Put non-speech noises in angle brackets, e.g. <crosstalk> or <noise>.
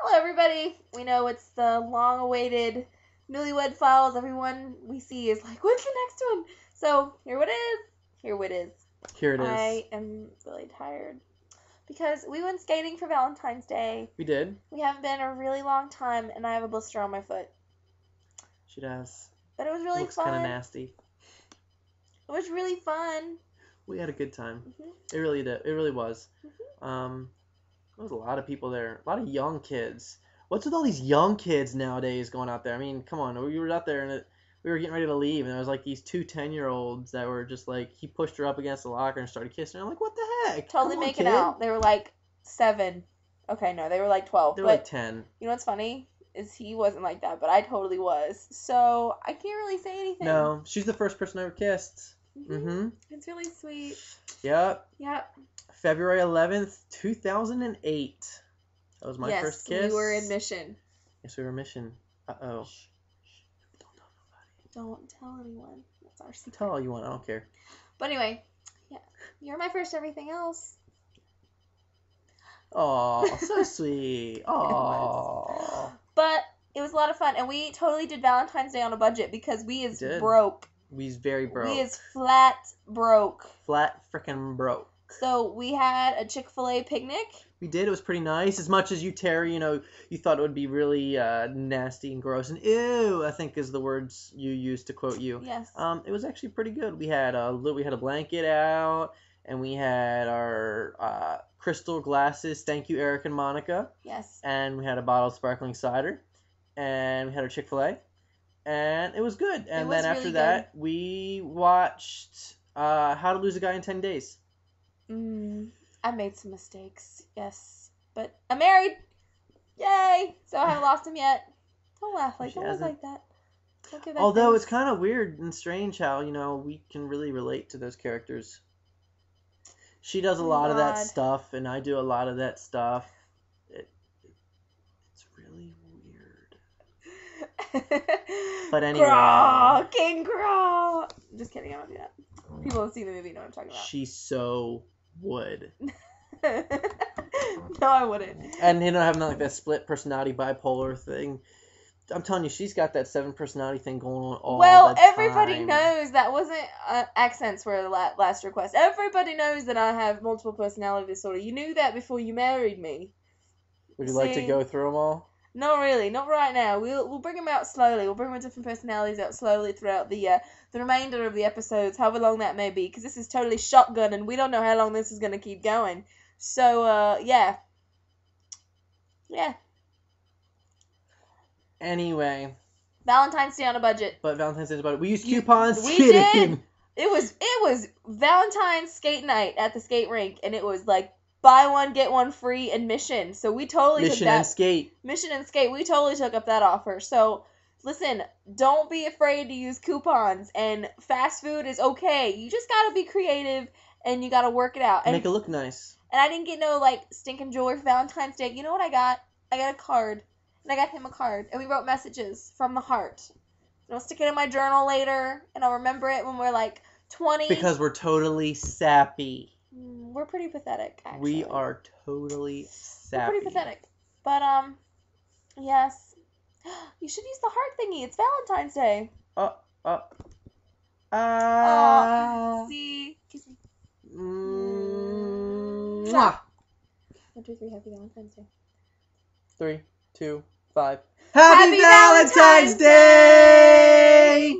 Hello, everybody. We know it's the long-awaited newlywed files. Everyone we see is like, "When's the next one?" So here it is. Here it is. Here it is. I am really tired because we went skating for Valentine's Day. We did. We haven't been in a really long time, and I have a blister on my foot. She does. But it was really Looks fun. kind of nasty. It was really fun. We had a good time. Mhm. It really did. It really was. Mhm. Um, there was a lot of people there. A lot of young kids. What's with all these young kids nowadays going out there? I mean, come on. We were out there and it, we were getting ready to leave, and there was like these two 10 year olds that were just like, he pushed her up against the locker and started kissing her. I'm like, what the heck? Totally Come on, making kid. out. They were like seven. Okay, no, they were like twelve. They but were like 10. you know what's funny is he wasn't like that, but I totally was. So I can't really say anything. No, she's the first person I ever kissed. Mhm. Mm-hmm. It's really sweet. Yep. Yep. February 11th, 2008. That was my yes, first kiss. Yes, we were in mission. Yes, we were in mission. Uh oh. Don't tell anyone. That's our secret. Tell all you want. I don't care. But anyway, yeah, you're my first everything else. Oh, <laughs> so sweet. Oh. But it was a lot of fun, and we totally did Valentine's Day on a budget because we is did. broke. We's very broke. We is flat broke. Flat freaking broke. So we had a Chick Fil A picnic. We did. It was pretty nice. As much as you, Terry, you know, you thought it would be really uh, nasty and gross and ew. I think is the words you used to quote you. Yes. Um, it was actually pretty good. We had a we had a blanket out, and we had our uh, crystal glasses. Thank you, Eric and Monica. yes. And we had a bottle of sparkling cider, and we had our Chick Fil A, and it was good. And was then after really that, we watched uh, How to Lose a Guy in Ten Days. Mm, I made some mistakes. Yes, but I'm married. Yay! So I haven't lost him yet. Don't laugh like She don't like that. That Although face. it's kind of weird and strange how you know we can really relate to those characters. She does a Oh, lot of that stuff, and I do a lot of that stuff. It, it's really weird. <laughs> But anyway. Graw, King Graw. Just kidding. I don't do that. People who see the movie know what I'm talking about. She's so would, <laughs> no, I wouldn't. and you know having like that split personality bipolar thing. I'm telling you, she's got that seven personality thing going on all well, everybody time. knows that wasn't uh, accents were the la- last request. Everybody knows that I have multiple personality disorder. You knew that before you married me. Would you like to go through them all? Not really, not right now. We'll we'll bring them out slowly. We'll bring our different personalities out slowly throughout the uh, the remainder of the episodes, however long that may be, because this is totally shotgun, and we don't know how long this is gonna keep going. So uh, yeah, yeah. Anyway, Valentine's Day on a budget. but Valentine's Day is about it. We used coupons. we kidding. did. It was it was Valentine's skate night at the skate rink, and it was like buy one get one free admission. So we totally took Mission that and skate. mission and skate. We totally took up that offer. So listen, don't be afraid to use coupons. And fast food is okay. You just gotta be creative and you gotta work it out. And Make it look nice. and I didn't get no like stinking jewelry for Valentine's Day. You know what I got? I got a card. And I got him a card. And we wrote messages from the heart. And I'll stick it in my journal later. And I'll remember it when we're like 20. Because we're totally sappy. Mm, we're pretty pathetic, actually. We are totally We're pretty pathetic. But, um, yes. <gasps> You should use the heart thingy. It's Valentine's Day. Uh, uh. Ah. See? Kiss me. Mm, Mwah. mwah. One, two, three. Happy Valentine's Day. Three, two, five. Happy Happy Valentine's Valentine's Day!